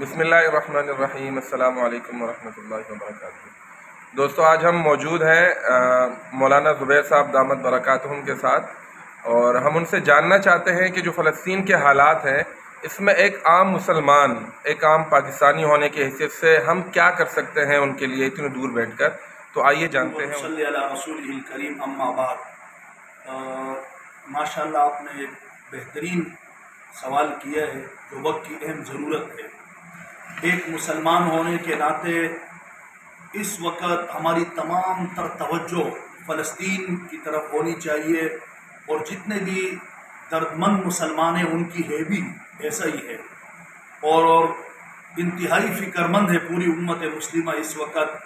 बसमीम अल्लाम वरहमल वर्क दोस्तों, आज हम मौजूद हैं मौलाना ज़ुबैर साहब दामद बरक़ात के साथ। और हम उनसे जानना चाहते हैं कि जो फ़लस्तीन के हालात हैं, इसमें एक आम मुसलमान, एक आम पाकिस्तानी होने की हैसियत से हम क्या कर सकते हैं उनके लिए इतनी दूर बैठ कर तो आइए जानते हैं। माशा आपने बेहतरीन सवाल किया है, जो वक्त की अहम ज़रूरत है। एक मुसलमान होने के नाते इस वक्त हमारी तमाम तर तवज्जो फ़लस्तीन की तरफ़ होनी चाहिए और जितने भी दर्दमंद मुसलमान हैं उनकी है भी ऐसा ही है। और, इंतहाई फ़िक्रमंद है पूरी उम्मत मुस्लिमा इस वक्त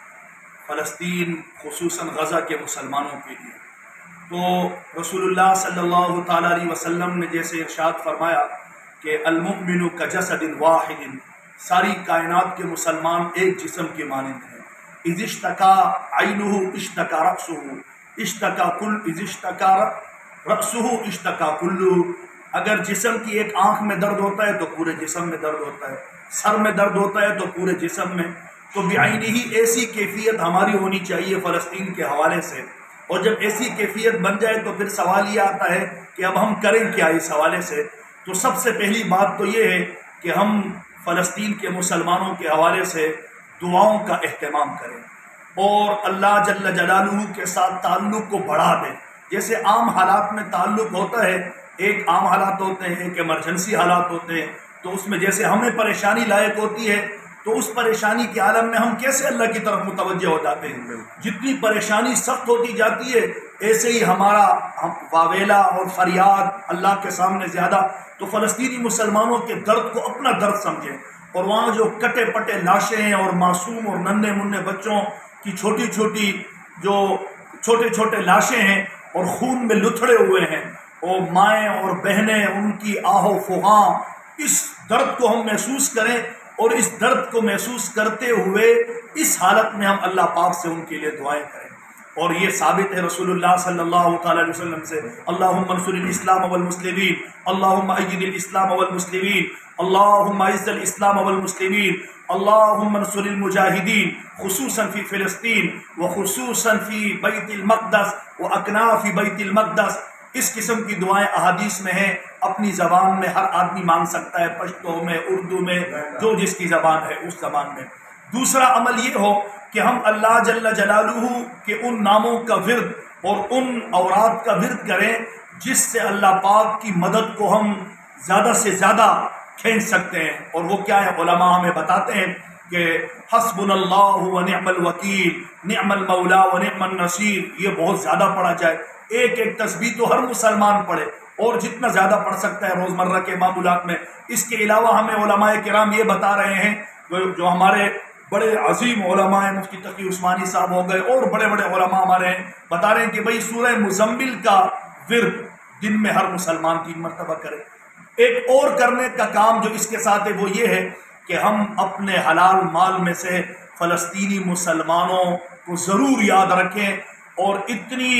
फ़लस्तीन खसूस गज़ा के मुसलमानों के लिए। तो रसूलुल्लाह सल्लल्लाहु अलैहि वसल्लम ने जैसे इरशाद फरमाया कि अलमुमिन का जसदिन वाहिदिन। सारी कायनात के मुसलमान एक जिसम के मानंद हैं। इजिश्तका आइनू इश्तका रक्सू इश्तका कुल, इजिश्तका रक्सू इश्तका कुल्लू। अगर जिसम की एक आँख में दर्द होता है तो पूरे जिसम में दर्द होता है। सर में दर्द होता है तो पूरे जिसम में। तो बेआईनी ही ऐसी कैफियत हमारी होनी चाहिए फ़लस्तीन के हवाले से। और जब ऐसी कैफियत बन जाए तो फिर सवाल ये आता है कि अब हम करें क्या इस हवाले से? तो सबसे पहली बात तो ये है कि हम फ़लस्तीन के मुसलमानों के हवाले से दुआओं का अहतमाम करें। और अल्लाह जल्ल जलालू के साथ ताल्लुक़ को बढ़ा दें। जैसे आम हालात में ताल्लुक़ होता है, एक आम हालात होते हैं एक एमरजेंसी हालात होते हैं तो उसमें जैसे हमें परेशानी लायक होती है तो उस परेशानी के आलम में हम कैसे अल्लाह की तरफ़ मुतवजह हो जाते हैं? जितनी परेशानी सख्त होती जाती है ऐसे ही हमारा हम वावेला और फरियाद अल्लाह के सामने ज़्यादा। तो फ़लस्तनी मुसलमानों के दर्द को अपना दर्द समझें और वहाँ जो कटे पटे लाशें हैं और मासूम और नन्हे मुन्ने बच्चों की छोटी छोटी जो छोटे छोटे लाशें हैं और खून में लुथड़े हुए हैं और माएँ और बहनें उनकी आहो फुहा इस दर्द को हम महसूस करें और इस दर्द को महसूस करते हुए इस हालत में हम अल्लाह पाक से उनके लिए दुआएँ करें। और ये साबित है रसूलुल्लाह सल्लल्लाहु अलैहि वसल्लम से मंसुर इस्लाम अवल मुस्लिमीन अय्यिद इस्लाम अवल मुस्लिमीन, अल्लाहुम्म इज़्ज़ल इस्लाम अवल मुस्लिमीन, अल्लाहुम्म मंसुर मुजाहिदीन खुसूसन फ़ी फ़िलिस्तीन, व खुसूसन फ़ी मक़दस, व अकनाफ़ी बैतुल मक़दस। इस किस्म की दुआएँ अहादीस में हैं। अपनी ज़बान में हर आदमी मांग सकता है, पश्तो में, उर्दू में, जो जिसकी ज़बान है, उस ज़बान में। दूसरा अमल ये हो कि हम अल्लाह जल्ला जलालू के उन नामों का विरद और उन औरात का विरद करें, जिससे अल्लाह पाक की मदद को हम ज़्यादा से ज़्यादा खींच सकते हैं। और वो क्या है? उलमा हमें बताते हैं कि हसबुल्लामल वकील नमल मौला व नसीर, ये बहुत ज़्यादा पढ़ा जाए। एक एक तस्वीर तो हर मुसलमान पढ़े। और जितना ज़्यादा पढ़ सकता है रोज़मर्रा के मामूलत में। इसके अलावा हमें ओलमाए कराम ये बता रहे हैं, जो हमारे बड़े अजीम ओलमा मुफ्ती तकी उस्मानी साहब हो गए और बड़े बड़े ओलमा हमारे हैं, बता रहे हैं कि भाई सूरह मुजम्मिल का विरद दिन में हर मुसलमान तीन मरतबा करे। एक और करने का काम जो इसके साथ है, वो ये है कि हम अपने हलाल माल में से फ़लस्तीनी मुसलमानों को ज़रूर याद रखें और इतनी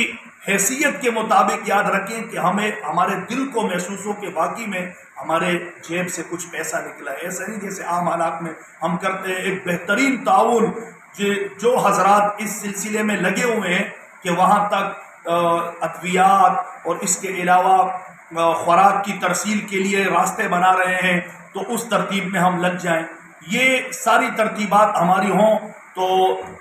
हैसियत के मुताबिक याद रखें कि हमें, हमारे दिल को महसूस हो कि बाकी में हमारे जेब से कुछ पैसा निकला है। ऐसा नहीं जैसे आम हालात में हम करते हैं, एक बेहतरीन ताउन जो हजरात इस सिलसिले में लगे हुए हैं कि वहाँ तक अद्वियात और इसके अलावा खुराक की तरसील के लिए रास्ते बना रहे हैं तो उस तरतीब में हम लग जाएँ। ये सारी तरतीबात हमारी हों तो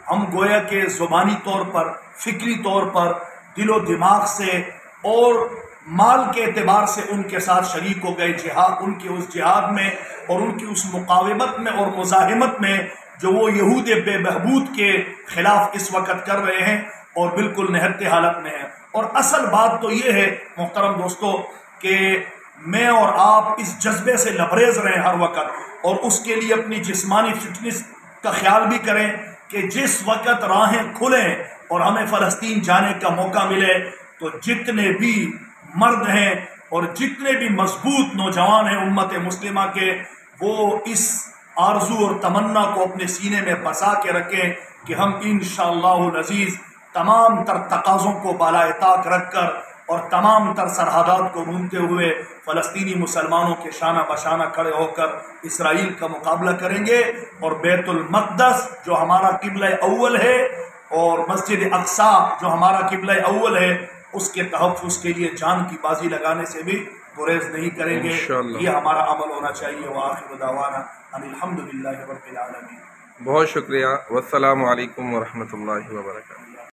हम गोया के ज़ुबानी तौर पर, फ़िक्री तौर पर दिलो दिमाग से और माल के अतबार से उनके साथ शरीक हो गए जिहाद, उनके उस जिहाद में और उनकी उस मुकावमत में और मुजाहिमत में जो वो यहूद बेबहबूद के ख़िलाफ़ इस वक्त कर रहे हैं और बिल्कुल नहरते हालत में हैं। और असल बात तो ये है, मोहतरम दोस्तों, कि मैं और आप इस जज्बे से लबरेज रहें हर वक्त और उसके लिए अपनी जिस्मानी फिटनेस का ख्याल भी करें। कि जिस वक्त राहें खुलें और हमें फ़लस्तीन जाने का मौका मिले तो जितने भी मर्द हैं और जितने भी मज़बूत नौजवान हैं उम्मत मुस्लिमा के, वो इस आरज़ू और तमन्ना को अपने सीने में बसा के रखें कि हम इन शजीज़ तमाम तर तकाज़ों को बाला ताक रख कर और तमाम तर सरहदात को घूमते हुए फ़लस्तनी मुसलमानों के शाना बशाना खड़े होकर इसराइल का मुकाबला करेंगे और बैतुलमक़दस जो हमारा किबला अव्वल है और मस्जिद अक्सा जो हमारा किबला अव्वल है उसके तहफ़ के लिए जान की बाजी लगाने से भी गुरेज नहीं करेंगे। ये हमारा अमल होना चाहिए। व आखिर दावाना बहुत शुक्रिया। वसलाम वरहमल वर्का